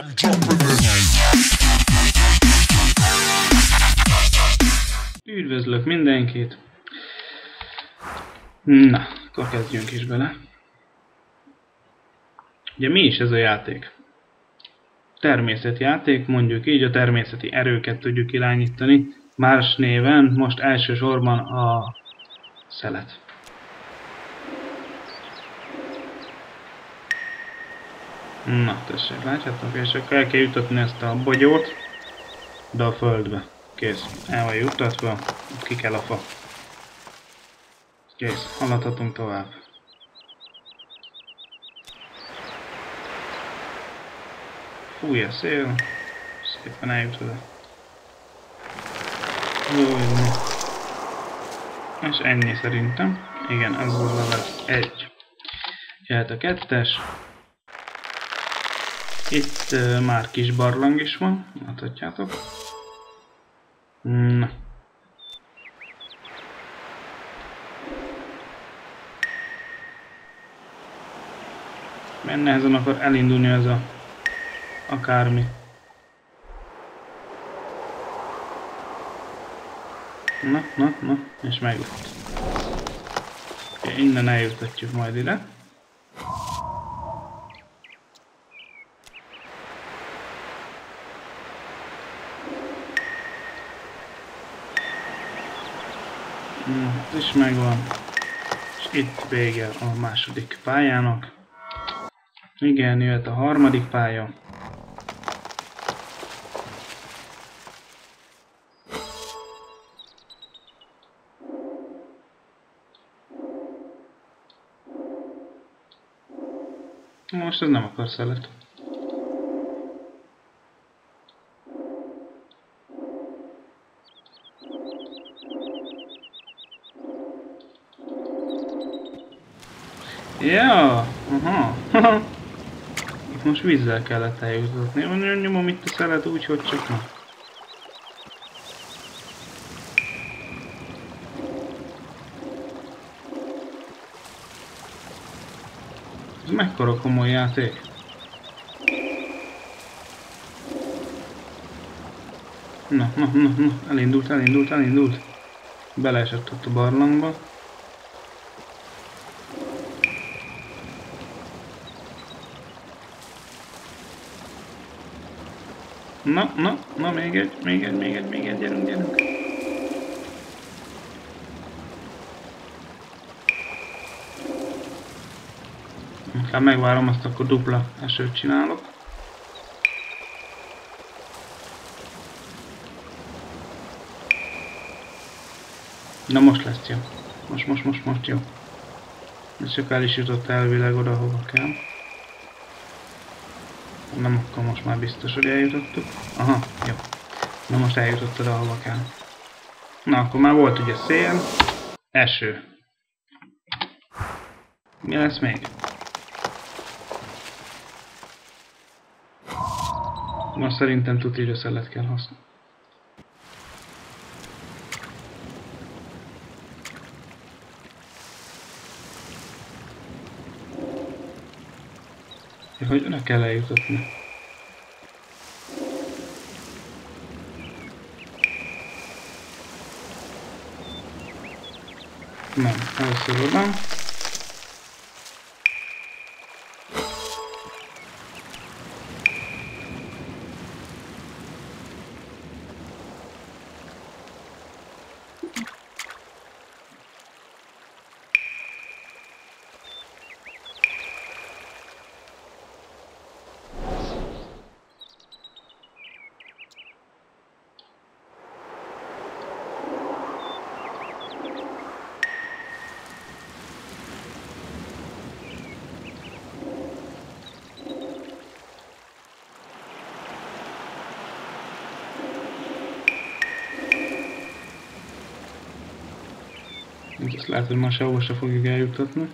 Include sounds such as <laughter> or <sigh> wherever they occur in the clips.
I'm dropping. Üdvözlök mindenkit! Na, akkor kezdjünk is bele. Ugye mi is ez a játék? Természetjáték, mondjuk így a természeti erőket tudjuk irányítani. Más néven most elsősorban a szelet. Na, tessék, látjátok? És akkor el kell jutatni ezt a bogyót, de a földbe. Kész. El van juttatva, ott ki kell a fa. Kész, haladhatunk tovább. Fúj a szél, szépen eljut oda. Jó. És ennyi szerintem. Igen, ez volt a level 1. Jöhet a kettes. Itt már kis barlang is van, láthatjátok. Na. Milyen nehezen akar elindulni ez a akármi. Na, na, na, és meglett. Okay, innen eljutatjuk majd ide. Na, ez is megvan. És itt vége a második pályának. Igen, jöhet a harmadik pálya. Most ez nem akar szelet. Ja, aha. <laughs> Itt most vízzel kellett eljutatni. Nyomom itt a szelet úgy, hogy csak na. Ez mekkora komoly játék. Na, na, na, na, elindult, elindult, elindult. Beleesett ott a barlangba. Na, na, na, még egy, még egy, még egy, még egy, gyerünk, gyerünk. Inkább megvárom azt, akkor dupla esőt csinálok. Na most lesz jó. Most, most, most, most jó. Ez csak is jutott elvileg oda, hova kell. Nem, akkor most már biztos, hogy eljutottuk. Aha, jó. Na most eljutott oda, ahova kell. Na, akkor már volt ugye szél, eső. Mi lesz még? Most szerintem tudja, hogy szelet kell használni. Hogy oda kell eljutatni. Nem, először. Lehet, hogy már sehova se fogjuk eljutatni.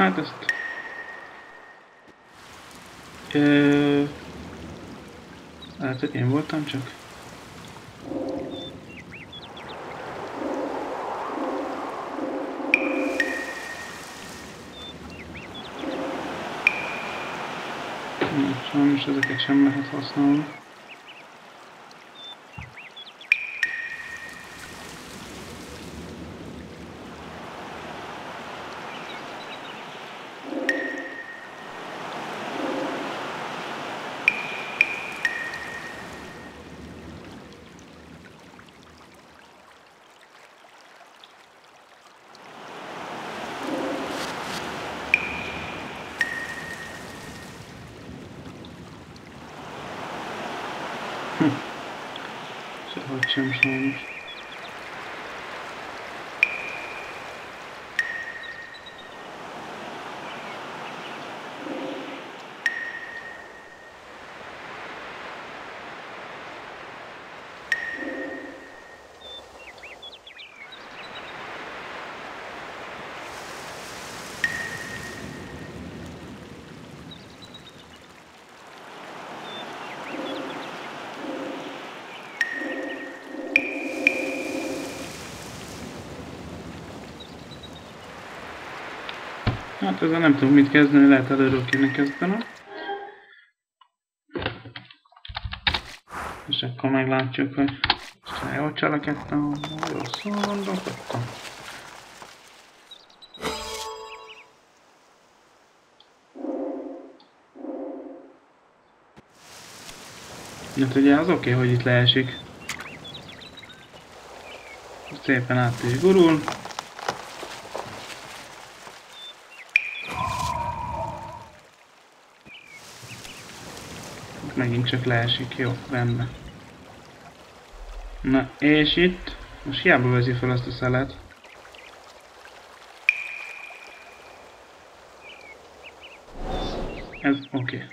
Hát ezt... Ö... Lehet, hogy én voltam csak. Sajnos ezeket sem lehet használni. Sehogy sem sajnos. Hát ezzel nem tudom mit kezdeni, lehet előről kéne kezdenem. És akkor meglátjuk, hogy aztán jól cselekedtem, rosszul gondolkodtam. Hát ugye az oké, okay, hogy itt leesik. Szépen át is gurul. Megint csak leesik, jó, rendben. Na, és itt, most hiába veszi fel azt a szelet. Ez oké. Okay.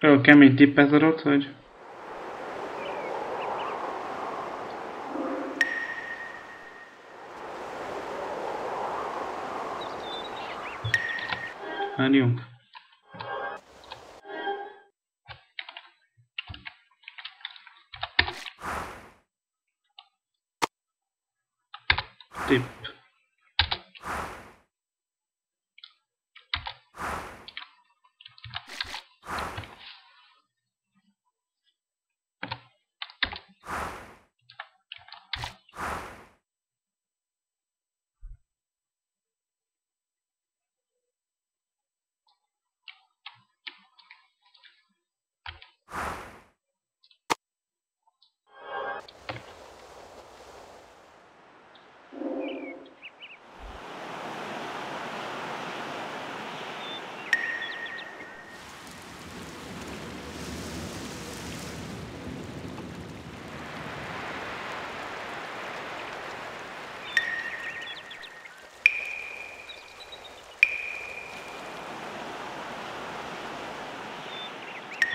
Jó, kemény tippet adott, hogy संयुग टिप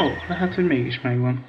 Ó, lehet, hogy mégis megvan.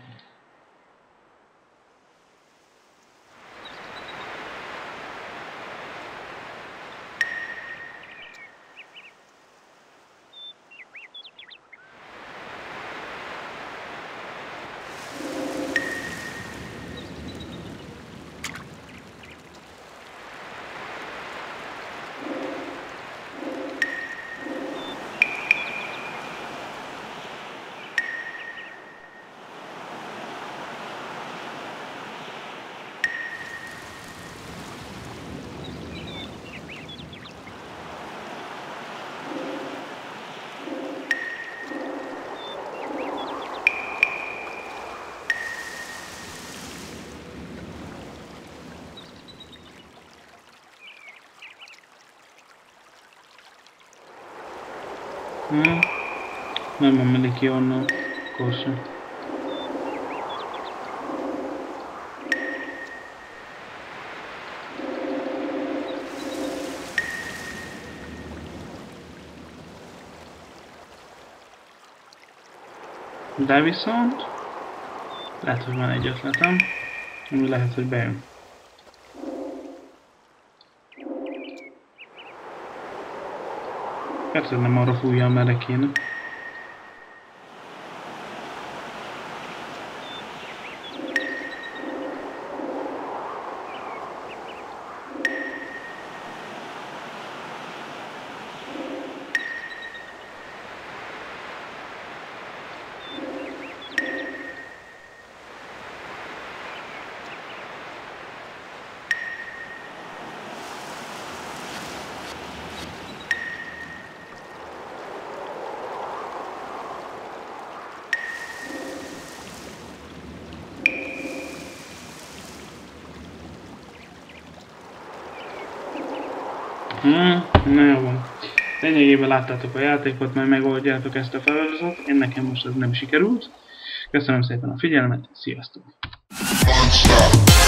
Hmm. Nem emelik ki onnan, akkor sem. De viszont lehet, hogy van egy ötletem, ami lehet, hogy bejön. Persze nem arra fújja, merre kéne. Hmm, na jó van. Lényegében láttátok a játékot, majd megoldjátok ezt a feladatot. Én nekem most ez nem sikerült. Köszönöm szépen a figyelmet, sziasztok! Monster.